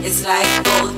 It's like gold.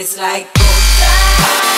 It's like both sides.